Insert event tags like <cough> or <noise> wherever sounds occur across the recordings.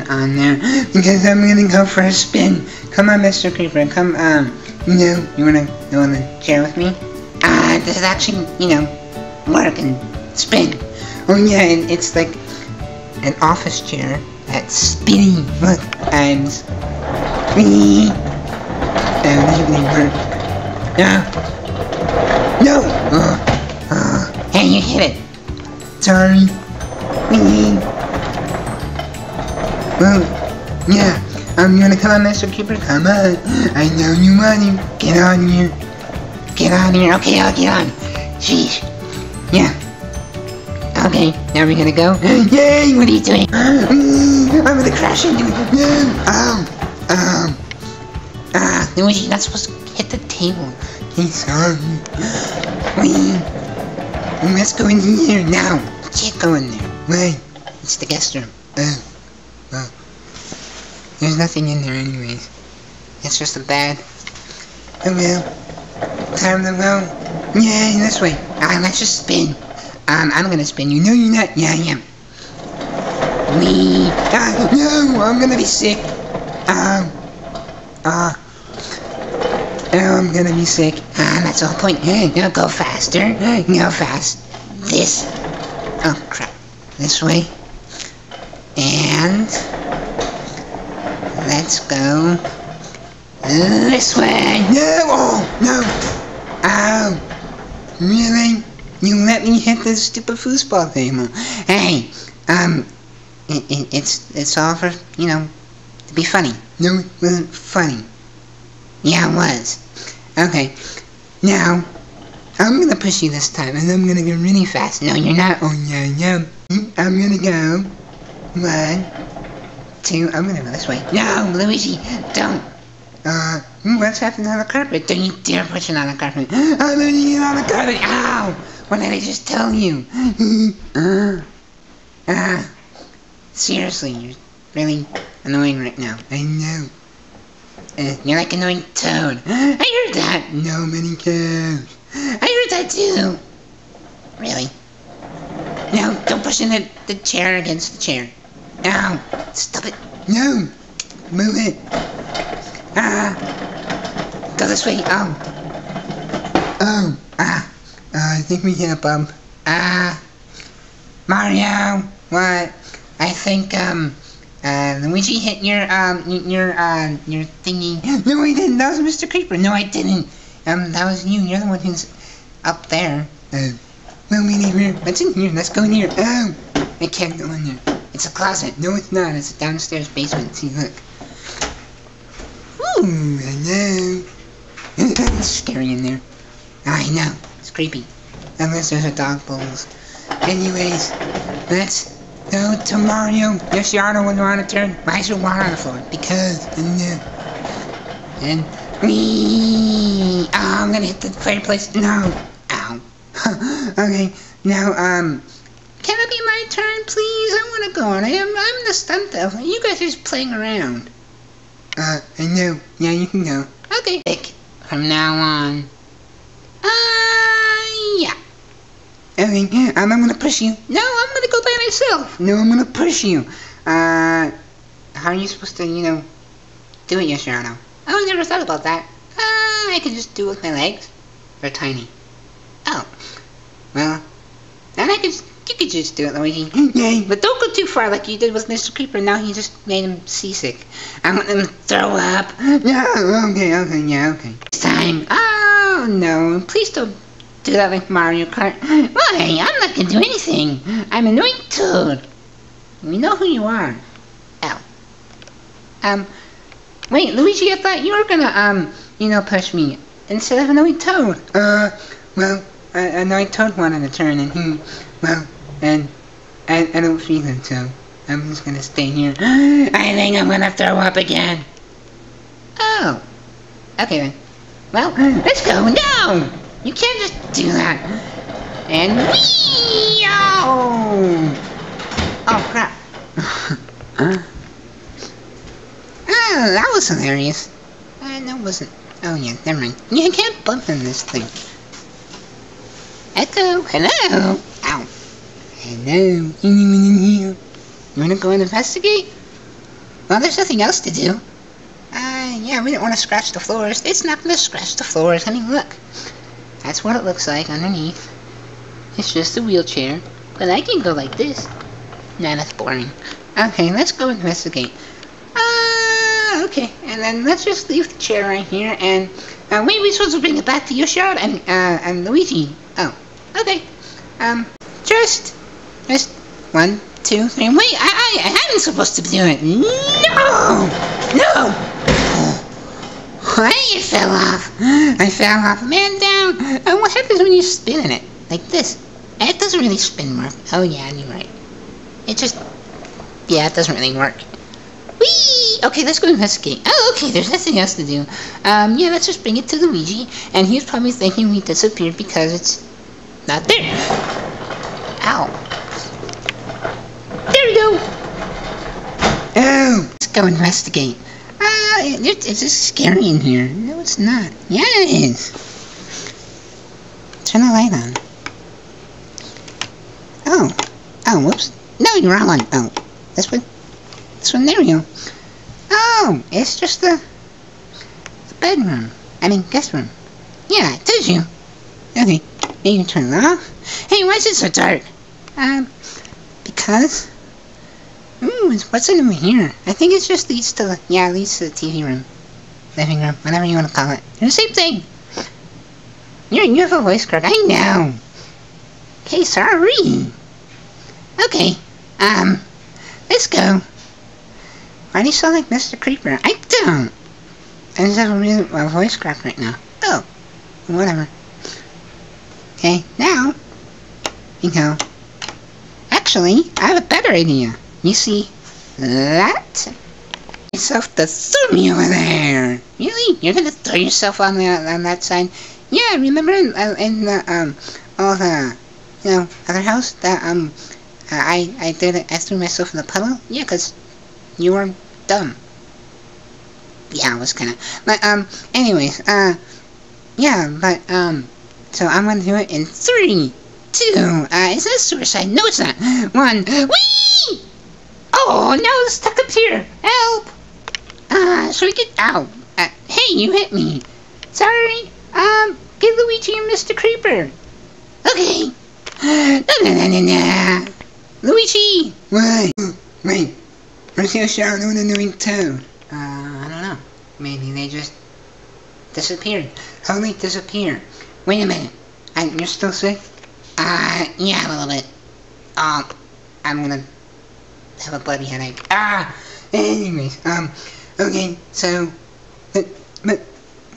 on there because I'm gonna go for a spin. Come on, Mr. Creeper. Come, um, you know, you wanna on the chair with me? Ah, uh, does it actually, you know, work and spin? Oh yeah, and it's like an office chair that's spinning. Look, and me. This really work. No. No. Uh, uh, hey, you hit it. Sorry. Me. Well, yeah. I'm gonna come on, Mr. Creeper. Come on. I know you want to. Get on here. Get on here. Okay, I'll get on. Sheesh. Yeah. Okay, now we're gonna go. <gasps> Yay! What are you doing? <gasps> I'm gonna crash into it. Oh, <gasps> um, ah, Luigi, you're not supposed to hit the table. He's sorry. Wait. Let's go in here now. Can't go in there. Wait. It's the guest room. Oh. There's nothing in there anyways. It's just a bed. Oh well. Time to go. Yay, this way. Ah, let's just spin. Um, I'm gonna spin you. No, you're not. Yeah, I am. We. Ah, no, I'm gonna be sick. Um. Ah. Uh, I'm gonna be sick. Ah, that's the whole point. Hey, now go faster. Go fast. This. Oh, crap. This way. And. Let's go. This way. No! Oh, no! Oh! Really? You let me hit this stupid foosball table. Hey, um, it, it, it's it's all for you know to be funny. No, it wasn't funny. Yeah, it was. Okay, now I'm gonna push you this time, and I'm gonna go really fast. No, you're not. Oh yeah, yeah. I'm gonna go. One, two. I'm gonna go this way. No, Luigi, don't. Uh, what's happening on the carpet? Don't you dare push it on the carpet. I'm gonna get on the carpet. Ow! What did I just tell you? <laughs> uh, uh, seriously, you're really annoying right now. I know. Uh, you're like annoying Toad. <gasps> I heard that. No many cows. I heard that too. Really? No, don't push in the, the chair against the chair. No, stop it. No, move it. Ah, go this way. Oh. Oh, ah. Uh, I think we hit a bump. Ah, Mario, what? I think, um, uh, Luigi hit your, um, your, uh, your thingy. <gasps> No, I didn't. That was Mr. Creeper. No, I didn't. Um, that was you. You're the one who's up there. Uh, well, we need here. What's in here? Let's go in here. Oh, I can't go in there. It's a closet. No, it's not. It's a downstairs basement. See, look. Ooh, I know. it's scary in there. I know It's creepy. Unless there's a dog bowls. Anyways, let's go to Mario. Yes, Yano when you want to turn. Why is there water on the floor? Because, and, uh, and, wee. Oh, I'm gonna hit the fireplace. No. Ow. <laughs> okay, now, um, can it be my turn, please? I want to go on. I am, I'm the stunt though. You guys are just playing around. Uh, I know. Yeah, you can go. Okay. From now on. Okay, I'm, I'm gonna push you. No, I'm gonna go by myself. No, I'm gonna push you. Uh, how are you supposed to, you know, do it, Yoshirano? Oh, I never thought about that. Uh, I could just do it with my legs. They're tiny. Oh, well, then I could, you could just do it, the Luigi. Yay, but don't go too far like you did with Mr. Creeper. Now he just made him seasick. I'm gonna throw up. Yeah, okay, okay, yeah, okay. This time. Oh, no, please don't do that like Mario Kart. Why? I'm not gonna do anything. I'm annoying Toad. We know who you are. Ow. Um, wait, Luigi, I thought you were gonna, um, you know, push me instead of annoying Toad. Uh, well, uh, annoying Toad wanted to turn, and he, well, and I, I don't feel it, so I'm just gonna stay here. <gasps> I think I'm gonna throw up again. Oh. Okay then. Well, let's go. No! You can't just do that. And wee oh, oh crap. <laughs> oh, that was hilarious. Uh, that wasn't. Oh yeah, never mind. You can't bump in this thing. Echo, hello. Hello. Anyone in here? You wanna go and investigate? Well, there's nothing else to do. Uh, yeah, we didn't want to scratch the floors. It's not gonna scratch the floors. I mean, look. That's what it looks like underneath. It's just a wheelchair. But I can go like this. Nah, that's boring. Okay, let's go investigate. Ah, okay. And then let's just leave the chair right here. And uh, wait, we're supposed to bring it back to Yoshard and uh, and Luigi. Oh, okay. Um, just, just one, two, three. Wait, I, I, I am supposed to do it. No, no. <gasps> Hey, you fell off. I fell off. Man down. And what happens when you spin in it? Like this. It doesn't really spin work. Oh yeah, you're right. It just, yeah, it doesn't really work. Whee! Okay, let's go investigate. Oh, okay, there's nothing else to do. Um, yeah, let's just bring it to Luigi, and he's probably thinking we disappeared because it's not there. Ow. There we go. Oh, let's go investigate. Ah, uh, it, it's just scary in here. No, it's not. Yeah, it is. Turn the light on. Oh. Oh, whoops. No, you're wrong one. Oh, this one? This one, there we go. Oh, it's just the, bedroom. I mean, guest room. Yeah, I told you. Okay, you can turn it off. Hey, why is it so dark? Um, because... Ooh, what's in here? I think it just leads to, the, yeah, it leads to the TV room. Living room, whatever you want to call it. They're the same thing. You're, you have a voice crack, I know. Okay, sorry. Okay, um, let's go. Why do you sound like Mr. Creeper? I don't. I just have a, a voice crack right now. Oh, whatever. Okay, now, you know, Actually, I have a better idea. You see that? Yourself to me over there. Really? You're gonna throw yourself on the on that side? Yeah, remember in, uh, in the um all the you know other house that um I I did it. I threw myself in the puddle. Yeah, cause you were dumb. Yeah, I was kind of. But um, anyways, uh, yeah, but um, so I'm gonna do it in three, two. Uh, is that suicide? No, it's not. One. Whee! Oh no, stuck up here. Help! Uh, so we get out. Uh, hey, you hit me. Sorry. Um, get Luigi and Mr. Creeper. Okay. No, no, no, no, no. Luigi! Wait, wait. Where's your shadow and annoying toad? Uh, I don't know. Maybe they just disappeared. How did they disappear? Wait a minute. I, you're still sick? Uh, yeah, a little bit. Um, I'm gonna have a bloody headache. Ah! Anyways, um, okay, so, but, but,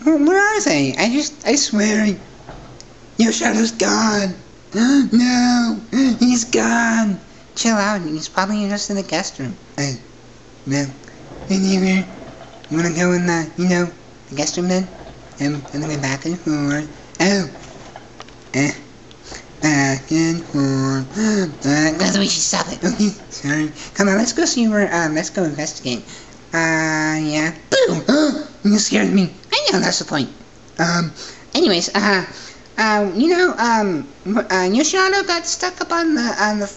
where are they? I just, I swear, your shadow's gone. <gasps> No, he's gone. Chill out, he's probably just in the guest room. Hey, well, anyway, you wanna go in the, you know, the guest room then? Back and forth. Oh, eh, back and forth. That's we should stop it. Okay, sorry. Come on, let's go see where, um, let's go investigate. Uh, yeah. Boom! <gasps> you scared me. I know, that's the point. Um, anyways, uh, uh, you know, um, uh, Yoshino got stuck up on the, on the,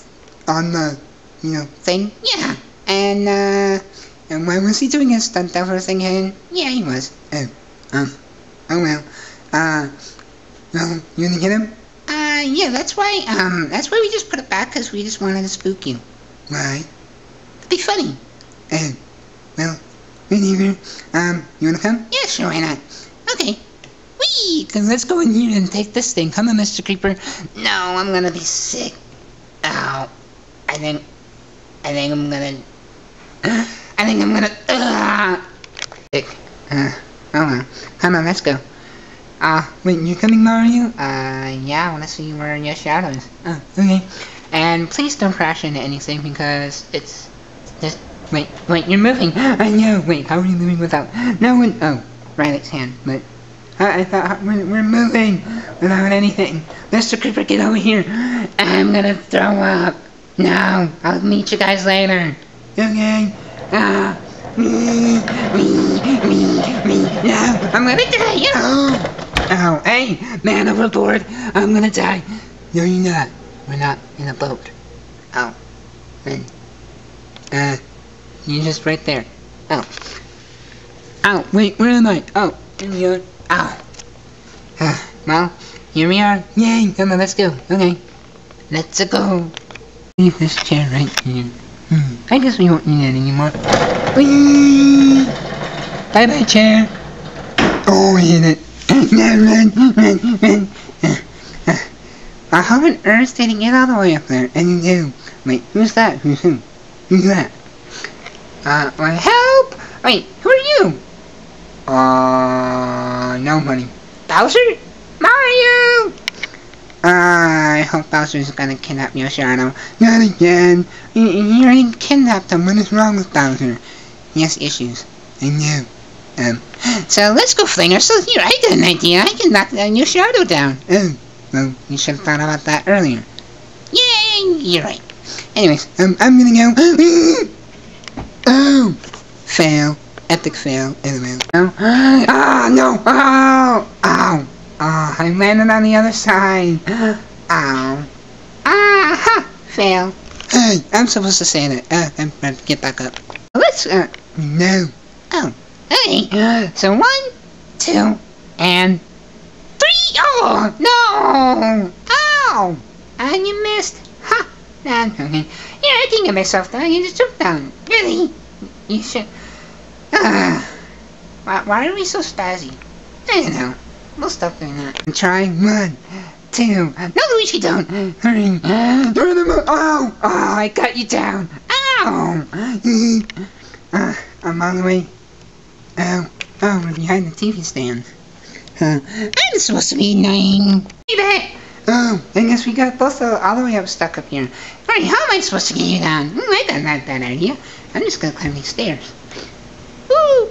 on the, you know, thing? Yeah. And, uh, and why was he doing a stunt over thing again? Yeah, he was. Oh, um, oh well. Uh, well, you gonna get him? Uh, yeah, that's why, um, that's why we just put it back, because we just wanted to spook you. Why? It'd be funny. And, well, anyway, um, you wanna come? Yeah, sure, why not? Okay. Whee! Cause let's go in here and take this thing. Come on, Mr. Creeper. No, I'm gonna be sick. Ow. I think, I think I'm gonna, <gasps> I think I'm gonna, uh, sick. Uh, oh well. Come on, let's go. Uh, wait, you coming, Mario? Uh, yeah, I wanna see where your shadow is. Oh, okay. And please don't crash into anything because it's, just, wait, wait, you're moving. <gasps> I know, wait, how are you moving without, no one, oh, Riley's hand, but I, I thought we're, we're moving without anything. Mr. Creeper, get over here. I'm gonna throw up. No, I'll meet you guys later. Okay. Ah. Me, me, me, me. No, I'm gonna die. Oh, hey, man overboard. I'm gonna die. No, you're not. We're not in a boat. Oh. Then, Uh, you're just right there. Oh. Oh, wait, where am I? Oh, here we are. Oh. Ah, well, here we are. Yay, come on, let's go. Okay. Let's go. Leave this chair right here. Hmm. I guess we won't need it anymore. Whee! Bye bye, chair. Oh, I hit it. No, run, run, run. Uh, how earth did he get all the way up there? And you Wait, who's that? Who's who? Who's that? Uh, well, help! Wait, who are you? Uh, nobody. Bowser? Mario! I hope Bowser's gonna kidnap Yoshirano. Not again! You, you already kidnapped him. What is wrong with Bowser? He has issues. I know. Um, so let's go fling ourselves here. I got an idea. I can knock down shadow down. Oh, well, you should have thought about that earlier. Yeah, you're right. Anyways, um, I'm gonna go. <gasps> oh! Fail. Epic fail. Anyway. <gasps> Oh, ah, no! Oh! Ow! Oh, I landed on the other side. <gasps> Ow. Ah, ha! Fail. Hey, I'm supposed to say that. Uh, I'm to get back up. Let's, uh, no. Oh, okay. So one, two, and three. Oh, no! Ow! And you missed. Ha! Nah, okay. Yeah, I think of myself though. You just jumped down. Really? You should. Uh, why, why are we so spazzy? I don't know. We'll stop doing that. Try one, two. No, Luigi, don't. Three. Throw them up. Oh, oh, I got you down. Ow. uh, <laughs> I'm on the way. Oh, oh, we're behind the TV stand. Huh. I'm supposed to be nine. Baby. Oh, I guess we got both all the way up stuck up here. Alright, how am I supposed to get you down? Mm, I got not that idea. I'm just gonna climb these stairs. Woo!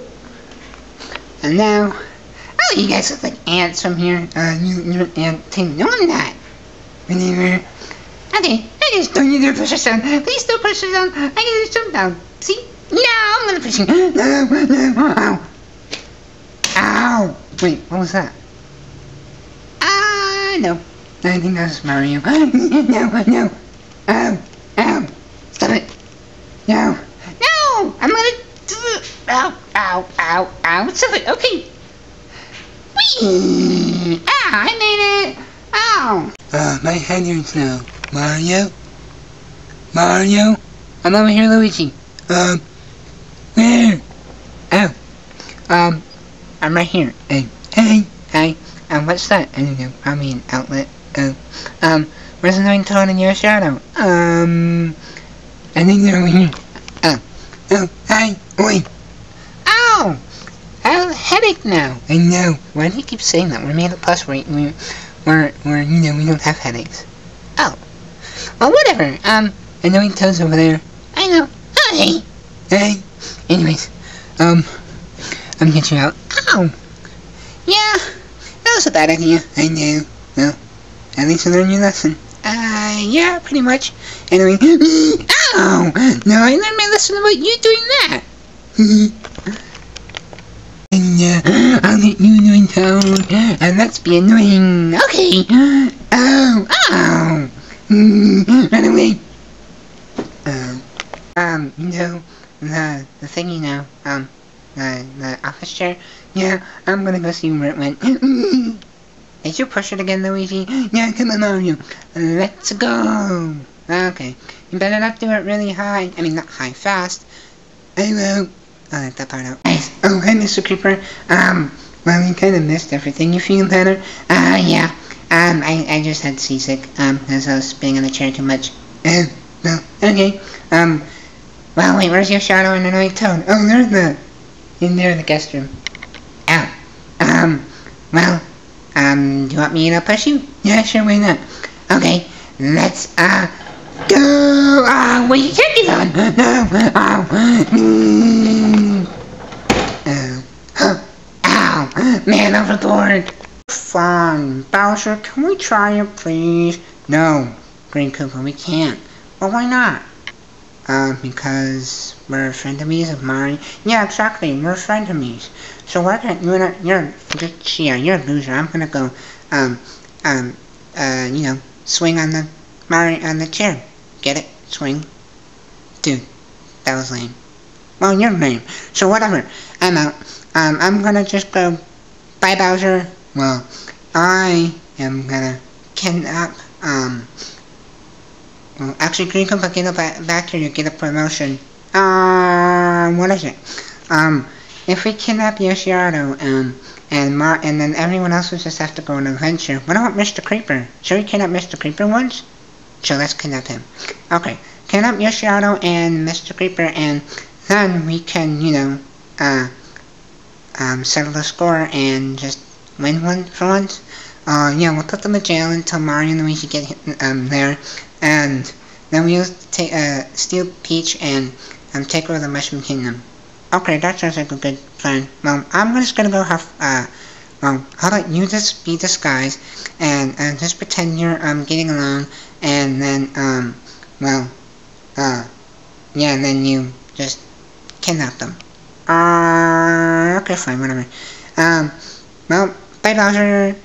And now, oh, you guys look like ants from here. Uh, you, you're an ant. No, I'm not. Whenever. Okay, I just don't need to push us down. Please don't push us down. I can just jump down. See? No, I'm gonna push you. No, no, ow. Ow. Wait, what was that? Ah, no. I think that's Mario. <laughs> no, no. Ow, ow. Stop it. No. No! I'm gonna do it. Ow, ow, ow, ow. Stop it. Okay. Whee! Ah, I made it. Ow. Uh, my head hurts now. Mario? Mario? I'm over here, Luigi. Um? <coughs> Oh. Um, I'm right here. Hey, hey, hey. Um, what's that? I don't know. Probably an outlet. Uh, um, where's the annoying Toad in your shadow? Um, I think they're over here. Oh, oh, hi, oi. Ow! I have a headache now. I know. Why do you keep saying that? We're made of plus. We're, we're, we're, we're, you know, we don't have headaches. Oh. Well, whatever. Um, annoying Toad's over there. I know. Hi. Hey. Anyways, um, I'm get you out. Ow. Yeah, that was a bad idea. I know. Well, at least you learned your lesson. Uh, yeah, pretty much. Anyway, <gasps> ow! No, I learned my lesson about you doing that. <laughs> and, uh, I'll let you annoying Toad, and let's be annoying. Okay. Ow! Ow! <laughs> Run away. Um, um, you know, the, the thing you know, um, the, the office chair, yeah, I'm gonna go see where it went. Did you push it again, Luigi? Yeah, come on, Mario. Let's go. Okay. You better not do it really high. I mean, not high, fast. I will. I'll let that part out. Nice. Oh, hey, Mr. Creeper. Um, well, you kind of missed everything. You feel better? Ah, uh, yeah. Um, I, I just had seasick, um, as I was being in the chair too much. Oh, well, okay. Um, well, wait, where's your shadow in and annoying Toad? Oh, there's the, in there in the guest room. Ow. Um, well, um, do you want me to push you? Yeah, sure, why not? Okay, let's, uh, go! Ah, uh, wait, you can't get on! No! <laughs> Ow! Mm. Oh. Huh. Ow! Man overboard! Fun. Bowser, can we try it, please? No, Green Koopa, we can't. Well, why not? Uh, because we're frenemies of mine. Yeah, exactly, we're frenemies. So why can't you and you're, yeah, you're a loser. I'm gonna go, um, um, uh, you know, swing on the, Mario, on the chair. Get it? Swing. Dude, that was lame. Well, your name. So whatever. I'm out. Um, I'm gonna just go. Bye, Bowser. Well, I am gonna kidnap, um, well, actually, Green Koopa, get a back, back you get a promotion. Um, what is it? Um, if we kidnap Yoshiato, um, and Mar and then everyone else will just have to go on an adventure. What about Mr. Creeper? Should we kidnap Mr. Creeper once? So let's kidnap him. Okay, kidnap Yoshiato and Mr. Creeper, and then we can, you know, uh, um, settle the score and just win one for once. Uh, yeah, we'll put them in jail until Mario and Luigi get um, there, and then we'll take uh, steal Peach and um, take over the Mushroom Kingdom. Okay, that sounds like a good plan. Well, I'm just gonna go have, uh, well, how about you just be disguised and, and just pretend you're, um, getting along and then, um, well, uh, yeah, and then you just kidnap them. Uh, okay, fine, whatever. Um, well, bye, Bowser.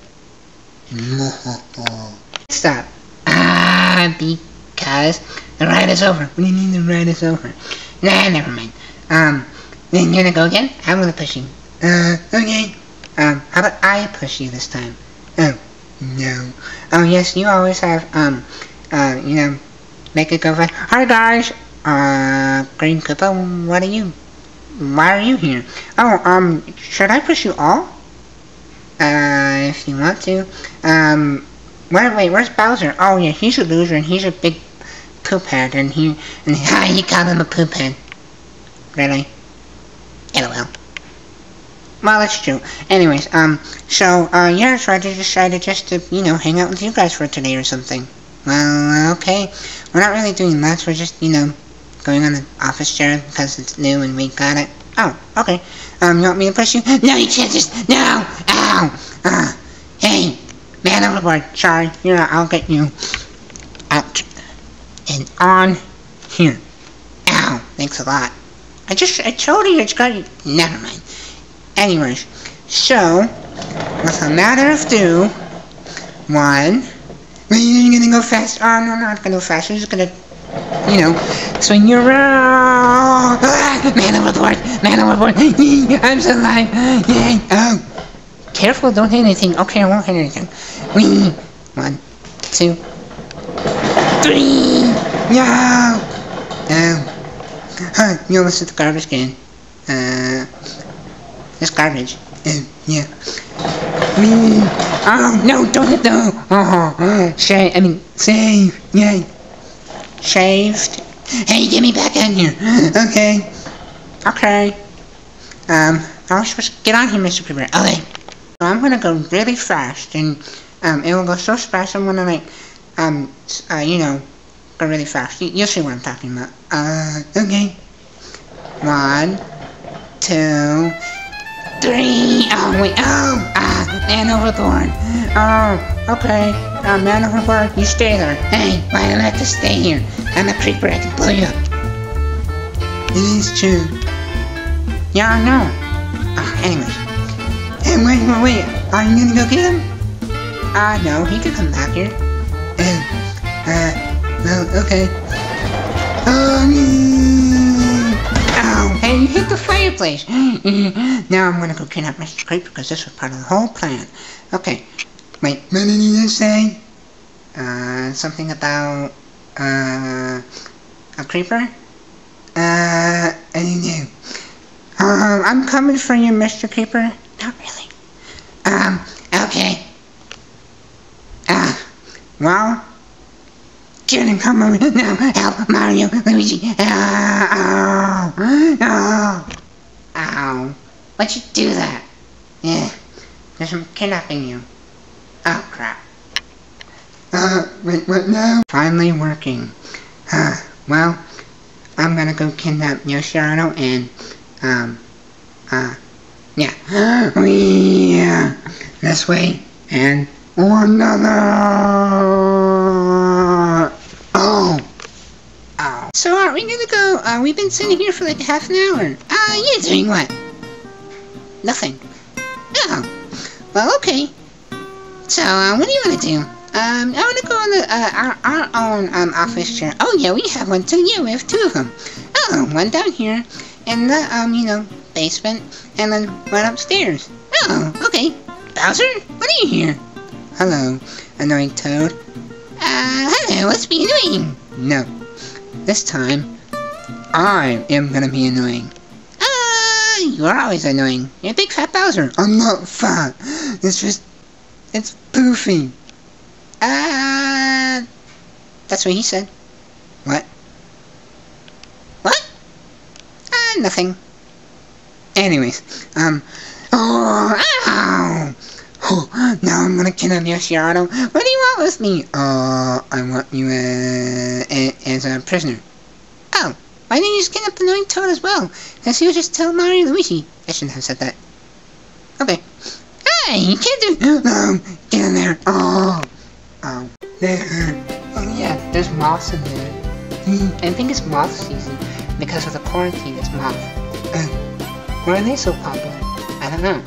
<laughs> Stop. Because the ride is over. What do you mean the ride is over? Nah, never mind. Um, then you're gonna go again? I'm gonna push you. Uh, okay. Um, how about I push you this time? Oh, no. Oh, yes, you always have, um, uh, you know, make go fast. Hi, guys. Uh, Green Koopa, what are you? Why are you here? Oh, um, should I push you all? Uh, if you want to. Um, where, wait, where's Bowser? Oh, yeah, he's a loser, and he's a big poop head, and he, and ha, you call him a poop head. Really? LOL. Well, that's true. Anyways, um, so, uh, yeah, so I decided just to, you know, hang out with you guys for today or something. Well, okay. We're not really doing much, we're just, you know, going on the office chair because it's new and we got it. Oh, okay. Um, you want me to push you? No, you can't just, no! Ow! Uh, hey, man overboard, sorry, here, I'll get you out and on here. Ow, thanks a lot. I just, I told you it's got, never mind. Anyways, so, with a matter of do, one, you're gonna go fast, oh no, not gonna go fast, you're just gonna, you know, swing your, uh, <laughs> man overboard, man overboard, I'm still alive, yay, oh, careful, don't hit anything, okay, I won't hit anything, wee, one, two, three, no, no, Huh, you almost hit the garbage can. Uh, it's garbage. Uh, yeah. Me. Oh, no, don't hit the. Oh, shave. I mean, save. Yay. Shaved. Hey, get me back in here. Okay. Okay. Um, I was supposed to get on here, Mr. Creeper. Okay. So I'm gonna go really fast, and, um, it will go so fast, I'm gonna, like, um, uh, you know, go really fast. You, you'll see what I'm talking about. Uh, okay. One, two, three. Oh, wait. Oh, ah, man overboard. Oh, okay. Uh, man overboard, you stay there. Hey, why do I have to stay here? I'm a creeper, I can blow you up. It is true. Yeah, I know. Uh, anyways. Hey, wait, wait, wait. Are you gonna go get him? Ah, uh, no, he could come back here. Uh, uh, well, okay. Um, hey, you hit the fireplace. <gasps> now I'm gonna go kidnap Mr. Creeper because this was part of the whole plan. Okay, wait, what did you say? Uh, something about, uh, a creeper? Uh, don't. Um, I'm coming for you, Mr. Creeper. Not really. Um, okay. Uh, well, Children, come over now. Help, Mario, Luigi. Ow, ow, ow. Why'd you do that? Yeah, because I'm kidnapping you. Oh, crap. Uh, wait, what now? Finally working. Uh, well, I'm gonna go kidnap Yoshiato and, um, uh, yeah. <gasps> yeah. This way and another. Oh. Oh. So are we gonna go? Uh, we've been sitting here for like half an hour. Uh, you doing what? Nothing. Oh. Well, okay. So, uh, what do you want to do? Um, I want to go on the, uh, our, our own, um, office chair. Oh, yeah, we have one too. Yeah, we have two of them. Oh, one down here, And the, um, you know, basement and then went upstairs. Oh, okay. Bowser, what are you here? Hello, annoying Toad. Uh, hello, what's be annoying? No. This time, I am gonna be annoying. Ah, uh, you are always annoying. You're big fat Bowser. I'm not fat. It's just, it's poofy. Uh, that's what he said. What? What? Uh, nothing. Anyways, um, oh, ow! Oh, <sighs> now I'm gonna kill him, Yoshiado. What do you want with me? Uh, I want you uh, as a prisoner. Oh, why didn't you just kidnap the annoying Toad as well? Because he was just tell Mario Luigi. I shouldn't have said that. Okay. Hey, you can't do- No, <gasps> get in there. Oh. Oh. There. Oh yeah, there's moths in there. I think it's moth season because of the quarantine, it's moth. Why are they so popular? I don't know.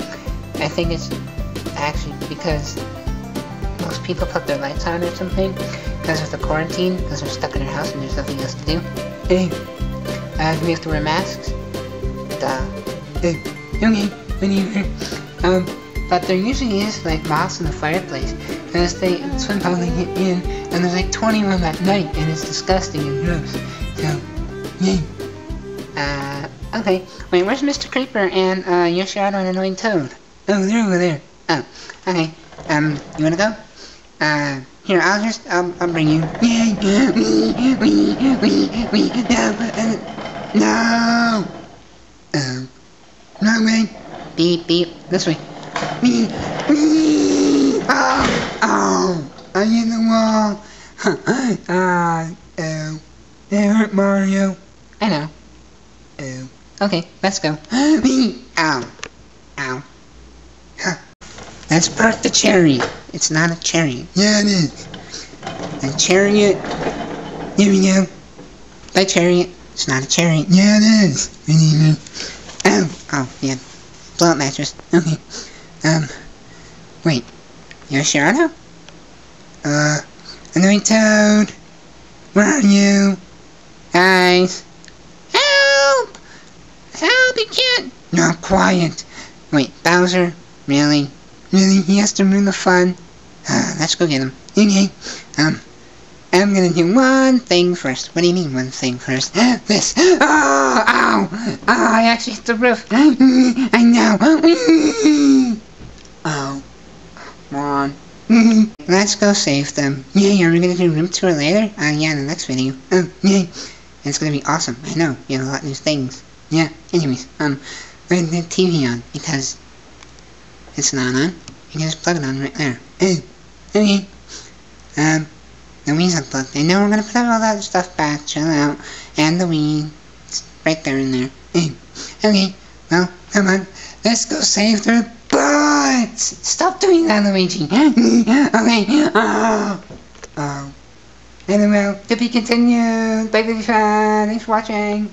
I think it's actually because most people put their lights on or something because of the quarantine, because they're stuck in their house and there's nothing else to do. Hey, uh, we have to wear masks? Duh. Hey, okay, whatever. Um, but there usually is like moths in the fireplace because they somehow they get in and there's like 20 of them at night and it's disgusting and gross. So, yay. Uh, okay. Wait, where's Mr. Creeper and uh, Yoshiado and Annoying Toad? Oh, they're over there. Oh, okay. Um, you wanna go? Uh, here, I'll just, I'll, I'll bring you. We, we, we, we, no, uh, no! Um, no way. Beep, beep, this way. Me, me, oh, oh, I hit the wall. Ah, <laughs> oh, that hurt Mario. I know. Oh, okay, let's go. Me, <gasps> ow, ow. Huh. That's Bert the Cherry. It's not a cherry. Yeah, it is. A chariot. Here we go. The chariot. It's not a chariot. Yeah, it is. Oh, oh, yeah. Blow up mattress. Okay. Um, wait. You're Shirano? Uh, Annoying Toad. Where are you? Guys. Help! You can't. No, quiet. Wait, Bowser? Really? Really? He has to ruin the fun? Uh, let's go get him. Okay. Um, I'm gonna do one thing first. What do you mean one thing first? <gasps> This. Oh, <gasps> ow! Oh, I actually hit the roof. <gasps> I know. Oh. Come on. <laughs> Let's go save them. Yay, are we gonna do room tour later? Uh, yeah, in the next video. Oh, yay. It's gonna be awesome. I know. You have a lot of new things. Yeah, anyways, um, gonna the TV on because it's not on. You can just plug it on right there. Oh, okay. Um, the Wii's unplugged. I know we're gonna put all that stuff back, chill out, and the Wii, it's right there in there. okay, well, come on, let's go save the butts! Stop doing that, Luigi! <laughs> okay, oh, oh. Anyway, to be continued, bye, bye, thanks for watching.